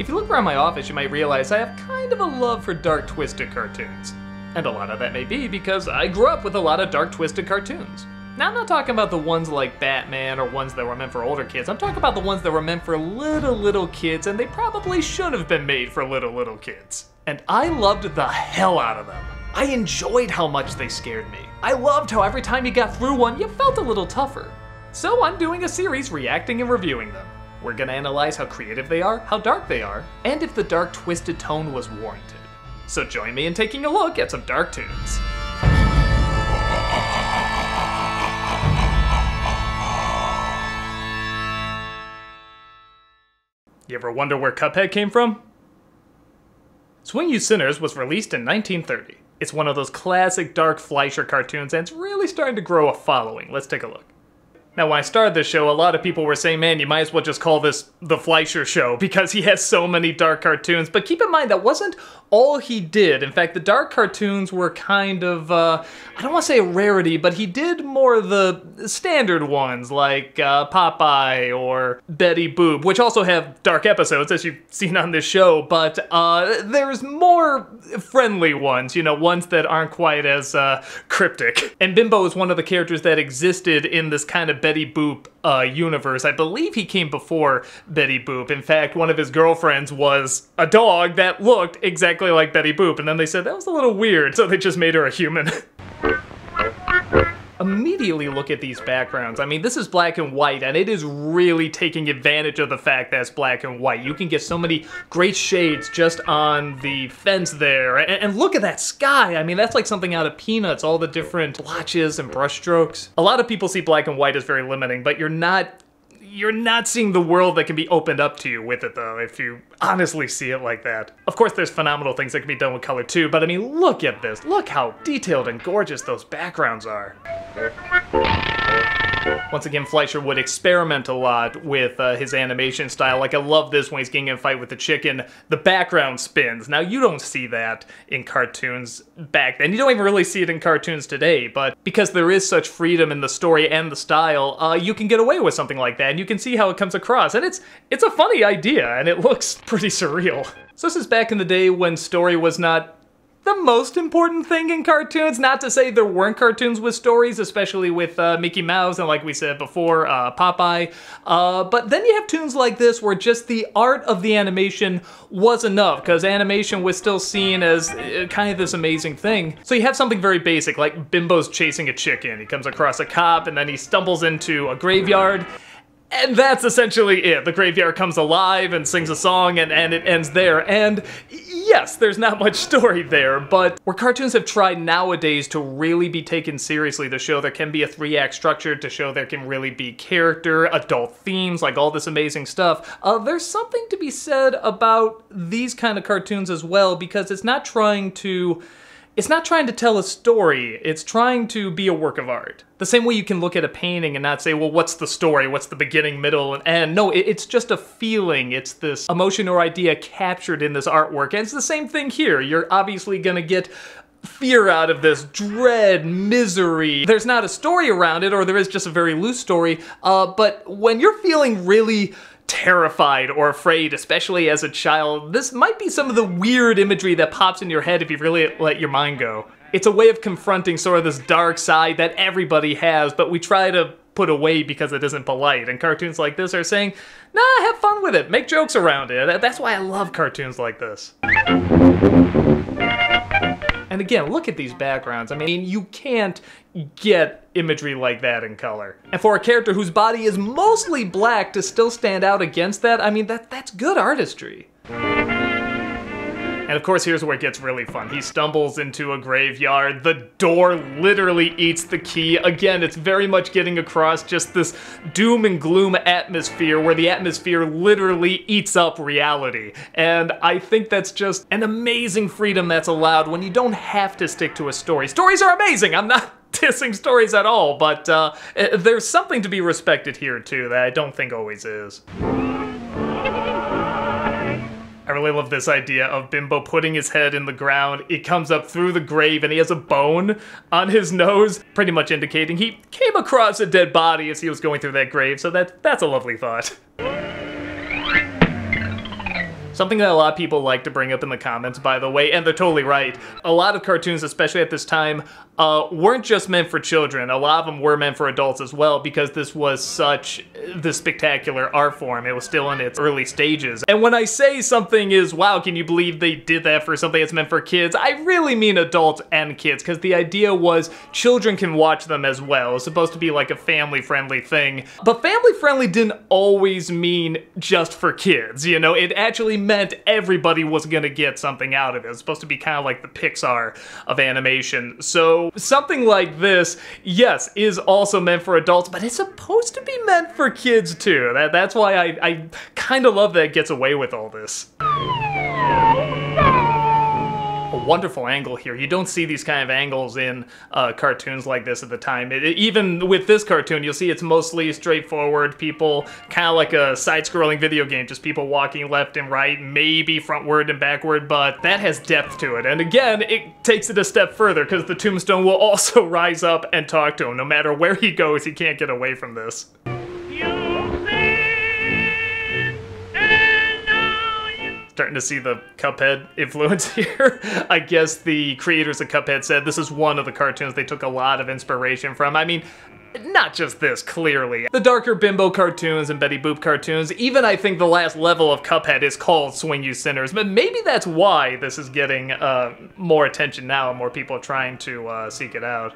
If you look around my office, you might realize I have kind of a love for dark twisted cartoons. And a lot of that may be because I grew up with a lot of dark twisted cartoons. Now, I'm not talking about the ones like Batman or ones that were meant for older kids. I'm talking about the ones that were meant for little, little kids, and they probably should have been made for little, little kids. And I loved the hell out of them. I enjoyed how much they scared me. I loved how every time you got through one, you felt a little tougher. So I'm doing a series reacting and reviewing them. We're gonna analyze how creative they are, how dark they are, and if the dark twisted tone was warranted. So join me in taking a look at some dark toons. You ever wonder where Cuphead came from? Swing You Sinners was released in 1930. It's one of those classic Dark Fleischer cartoons and it's really starting to grow a following. Let's take a look. Now, when I started this show, a lot of people were saying, man, you might as well just call this the Fleischer Show because he has so many dark cartoons. But keep in mind, that wasn't all he did. In fact, the dark cartoons were kind of, uh, I don't want to say a rarity, but he did more of the standard ones like uh, Popeye or Betty Boop, which also have dark episodes, as you've seen on this show, but uh, there's more friendly ones, you know, ones that aren't quite as uh, cryptic. And Bimbo is one of the characters that existed in this kind of Betty Boop uh, universe. I believe he came before Betty Boop. In fact, one of his girlfriends was a dog that looked exactly like Betty Boop, and then they said that was a little weird, so they just made her a human. Immediately look at these backgrounds. I mean, this is black and white, and it is really taking advantage of the fact that it's black and white. You can get so many great shades just on the fence there. And, and look at that sky. I mean, that's like something out of Peanuts, all the different blotches and brushstrokes. A lot of people see black and white as very limiting, but you're not you're not seeing the world that can be opened up to you with it though, if you honestly see it like that. Of course, there's phenomenal things that can be done with color too, but I mean, look at this. Look how detailed and gorgeous those backgrounds are. Once again, Fleischer would experiment a lot with uh, his animation style. Like, I love this when he's getting in a fight with the chicken. The background spins. Now, you don't see that in cartoons back then. You don't even really see it in cartoons today, but because there is such freedom in the story and the style, uh, you can get away with something like that, and you can see how it comes across. And it's it's a funny idea, and it looks pretty surreal. So this is back in the day when story was not the most important thing in cartoons. Not to say there weren't cartoons with stories, especially with uh, Mickey Mouse and, like we said before, uh, Popeye. Uh, but then you have tunes like this where just the art of the animation was enough, because animation was still seen as uh, kind of this amazing thing. So you have something very basic, like Bimbo's chasing a chicken. He comes across a cop and then he stumbles into a graveyard. And that's essentially it. The graveyard comes alive and sings a song and, and it ends there. And yes, there's not much story there, but where cartoons have tried nowadays to really be taken seriously, to show there can be a three act structure, to show there can really be character, adult themes, like all this amazing stuff, uh, there's something to be said about these kind of cartoons as well, because it's not trying to it's not trying to tell a story, it's trying to be a work of art. The same way you can look at a painting and not say, well, what's the story? What's the beginning, middle, and end? No, it's just a feeling. It's this emotion or idea captured in this artwork. And it's the same thing here. You're obviously gonna get fear out of this, dread, misery. There's not a story around it, or there is just a very loose story, uh, but when you're feeling really terrified or afraid, especially as a child, this might be some of the weird imagery that pops in your head if you really let your mind go. It's a way of confronting sort of this dark side that everybody has, but we try to put away because it isn't polite. And cartoons like this are saying, nah, have fun with it, make jokes around it. That's why I love cartoons like this. And again, look at these backgrounds. I mean, you can't get imagery like that in color. And for a character whose body is mostly black to still stand out against that, I mean, that that's good artistry. And of course, here's where it gets really fun. He stumbles into a graveyard. The door literally eats the key. Again, it's very much getting across just this doom and gloom atmosphere where the atmosphere literally eats up reality. And I think that's just an amazing freedom that's allowed when you don't have to stick to a story. Stories are amazing. I'm not dissing stories at all, but uh, there's something to be respected here too that I don't think always is. I really love this idea of Bimbo putting his head in the ground. It comes up through the grave and he has a bone on his nose, pretty much indicating he came across a dead body as he was going through that grave. So that that's a lovely thought. Something that a lot of people like to bring up in the comments, by the way, and they're totally right. A lot of cartoons, especially at this time, uh, weren't just meant for children. A lot of them were meant for adults as well because this was such the spectacular art form. It was still in its early stages. And when I say something is, wow, can you believe they did that for something that's meant for kids, I really mean adults and kids because the idea was children can watch them as well. It's supposed to be like a family friendly thing. But family friendly didn't always mean just for kids, you know? It actually meant everybody was gonna get something out of it. It's supposed to be kind of like the Pixar of animation. So something like this, yes, is also meant for adults, but it's supposed to be meant for kids too. That, that's why I, I kind of love that it gets away with all this wonderful angle here. You don't see these kind of angles in uh, cartoons like this at the time. It, it, even with this cartoon, you'll see it's mostly straightforward people, kind of like a side-scrolling video game, just people walking left and right, maybe frontward and backward, but that has depth to it. And again, it takes it a step further because the tombstone will also rise up and talk to him. No matter where he goes, he can't get away from this. Starting to see the Cuphead influence here. I guess the creators of Cuphead said this is one of the cartoons they took a lot of inspiration from. I mean, not just this, clearly. The darker bimbo cartoons and Betty Boop cartoons, even I think the last level of Cuphead is called Swing You Sinners, but maybe that's why this is getting uh, more attention now and more people trying to uh, seek it out.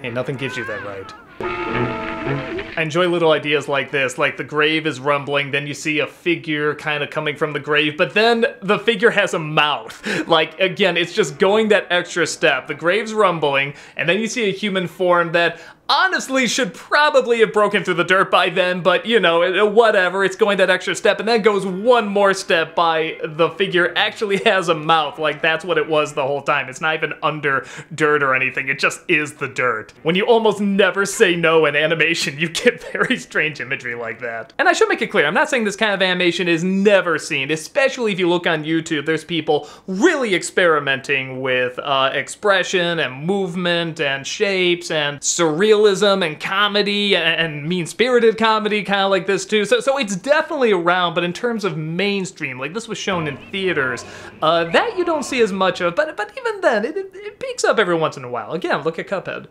hey, nothing gives you that right. I enjoy little ideas like this, like the grave is rumbling, then you see a figure kind of coming from the grave, but then the figure has a mouth. Like, again, it's just going that extra step. The grave's rumbling, and then you see a human form that honestly should probably have broken through the dirt by then, but you know, whatever, it's going that extra step, and then goes one more step by the figure actually has a mouth, like that's what it was the whole time. It's not even under dirt or anything, it just is the dirt. When you almost never say no in animation, you get very strange imagery like that. And I should make it clear, I'm not saying this kind of animation is never seen, especially if you look on YouTube, there's people really experimenting with uh, expression and movement and shapes and surreal realism and comedy and mean-spirited comedy, kind of like this too. So, so it's definitely around, but in terms of mainstream, like this was shown in theaters, uh, that you don't see as much of. But but even then, it, it, it peaks up every once in a while. Again, look at Cuphead.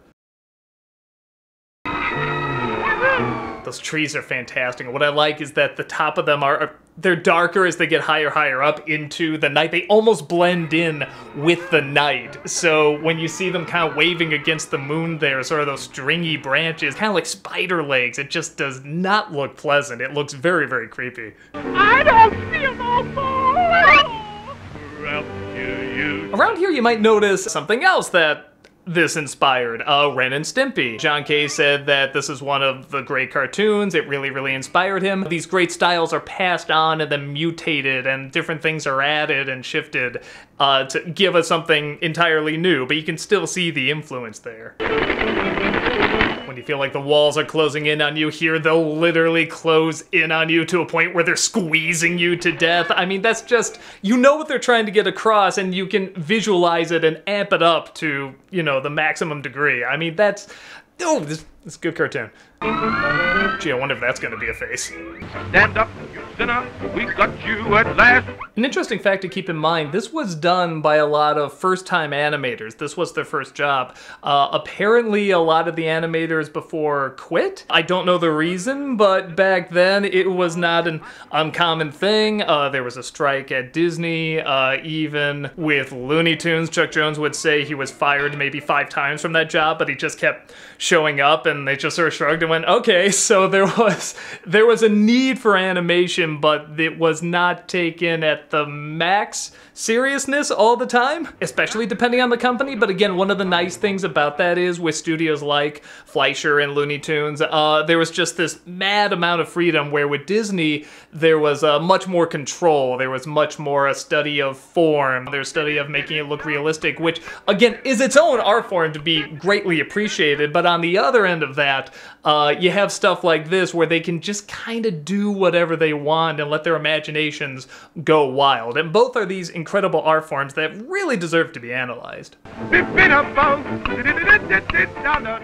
Those trees are fantastic. What I like is that the top of them are, are they're darker as they get higher higher up into the night. They almost blend in with the night. So when you see them kind of waving against the moon there, sort of those stringy branches, kind of like spider legs, it just does not look pleasant. It looks very, very creepy. I don't feel no Around here you might notice something else that this inspired uh, Ren and Stimpy. John K said that this is one of the great cartoons. It really, really inspired him. These great styles are passed on and then mutated and different things are added and shifted uh, to give us something entirely new, but you can still see the influence there you feel like the walls are closing in on you here, they'll literally close in on you to a point where they're squeezing you to death. I mean, that's just, you know what they're trying to get across and you can visualize it and amp it up to, you know, the maximum degree. I mean, that's, oh, this, this is a good cartoon. Gee, I wonder if that's gonna be a face. Stand up, sinner, we got you at last. An interesting fact to keep in mind, this was done by a lot of first-time animators. This was their first job. Uh, apparently, a lot of the animators before quit. I don't know the reason, but back then it was not an uncommon thing. Uh, there was a strike at Disney, uh, even with Looney Tunes. Chuck Jones would say he was fired maybe five times from that job, but he just kept showing up and they just sort of shrugged and went, okay, so there was there was a need for animation, but it was not taken at the max seriousness all the time, especially depending on the company. But again, one of the nice things about that is with studios like Fleischer and Looney Tunes, uh, there was just this mad amount of freedom where with Disney, there was uh, much more control. There was much more a study of form. There's study of making it look realistic, which again is its own art form to be greatly appreciated. But on the other end of that, uh, you have stuff like this where they can just kind of do whatever they want wand and let their imaginations go wild. And both are these incredible art forms that really deserve to be analyzed.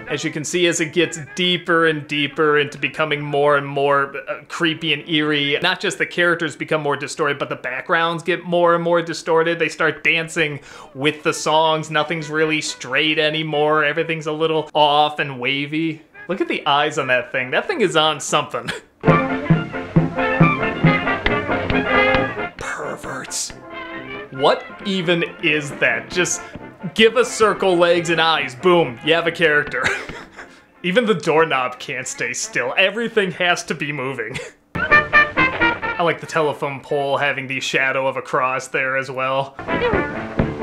As you can see, as it gets deeper and deeper into becoming more and more uh, creepy and eerie, not just the characters become more distorted, but the backgrounds get more and more distorted. They start dancing with the songs. Nothing's really straight anymore. Everything's a little off and wavy. Look at the eyes on that thing. That thing is on something. What even is that? Just give a circle legs and eyes. Boom, you have a character. even the doorknob can't stay still. Everything has to be moving. I like the telephone pole having the shadow of a cross there as well.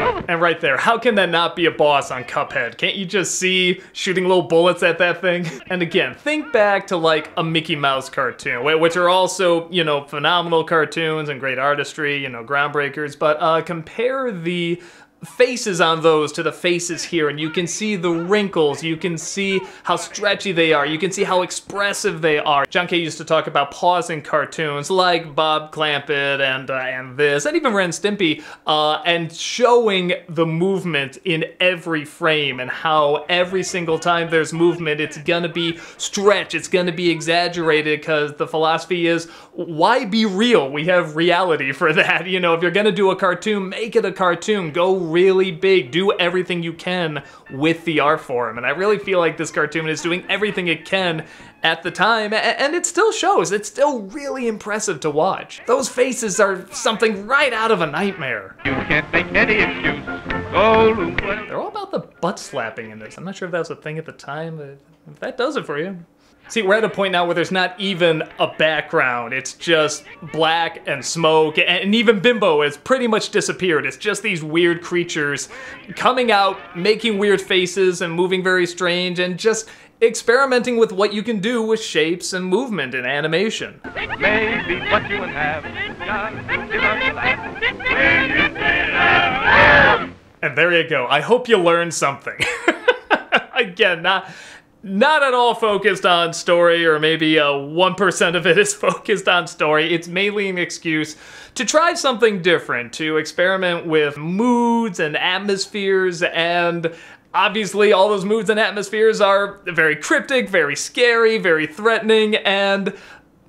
And right there, how can that not be a boss on Cuphead? Can't you just see shooting little bullets at that thing? And again, think back to like a Mickey Mouse cartoon, which are also, you know, phenomenal cartoons and great artistry, you know, groundbreakers, but uh, compare the faces on those to the faces here and you can see the wrinkles. You can see how stretchy they are. You can see how expressive they are. John K used to talk about pausing cartoons like Bob Clampett and uh, and this and even Ren Stimpy uh, and showing the movement in every frame and how every single time there's movement it's gonna be stretch it's gonna be exaggerated because the philosophy is why be real? We have reality for that you know? If you're gonna do a cartoon make it a cartoon. Go really big. Do everything you can with the art form. And I really feel like this cartoon is doing everything it can at the time, and it still shows. It's still really impressive to watch. Those faces are something right out of a nightmare. You can't make any excuse. Oh, They're all about the butt slapping in this. I'm not sure if that was a thing at the time, but if that does it for you. See, we're at a point now where there's not even a background. It's just black and smoke, and even Bimbo has pretty much disappeared. It's just these weird creatures coming out, making weird faces and moving very strange, and just experimenting with what you can do with shapes and movement and animation. Maybe what you would have And there you go. I hope you learned something. Again, not not at all focused on story, or maybe uh, 1% of it is focused on story. It's mainly an excuse to try something different, to experiment with moods and atmospheres, and obviously all those moods and atmospheres are very cryptic, very scary, very threatening, and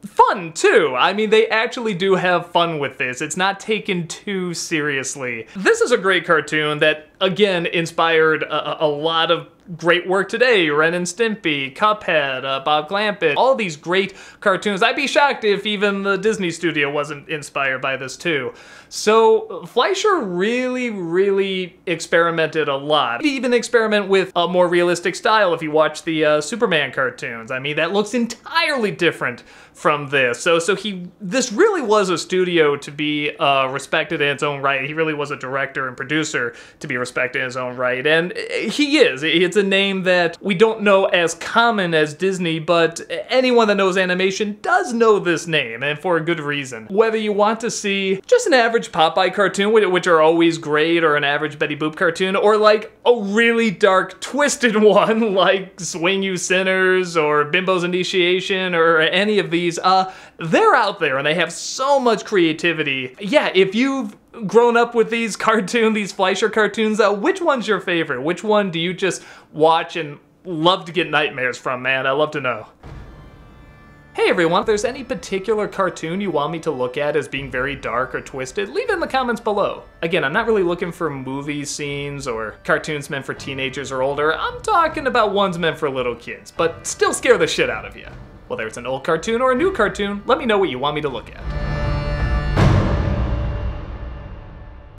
fun too. I mean, they actually do have fun with this. It's not taken too seriously. This is a great cartoon that, again, inspired a, a lot of great work today. Ren and Stimpy, Cuphead, uh, Bob Clampett, all these great cartoons. I'd be shocked if even the Disney studio wasn't inspired by this too. So Fleischer really, really experimented a lot. He even experiment with a more realistic style if you watch the uh, Superman cartoons. I mean, that looks entirely different from this. So, so he, this really was a studio to be uh, respected in its own right. He really was a director and producer to be respected in his own right. And he is. It's a name that we don't know as common as Disney, but anyone that knows animation does know this name, and for a good reason. Whether you want to see just an average average Popeye cartoon, which are always great, or an average Betty Boop cartoon, or like a really dark, twisted one like Swing You Sinners or Bimbo's Initiation or any of these, uh, they're out there and they have so much creativity. Yeah, if you've grown up with these cartoon, these Fleischer cartoons, uh, which one's your favorite? Which one do you just watch and love to get nightmares from, man? I love to know. Hey everyone, if there's any particular cartoon you want me to look at as being very dark or twisted, leave it in the comments below. Again, I'm not really looking for movie scenes or cartoons meant for teenagers or older, I'm talking about ones meant for little kids, but still scare the shit out of you. Whether it's an old cartoon or a new cartoon, let me know what you want me to look at.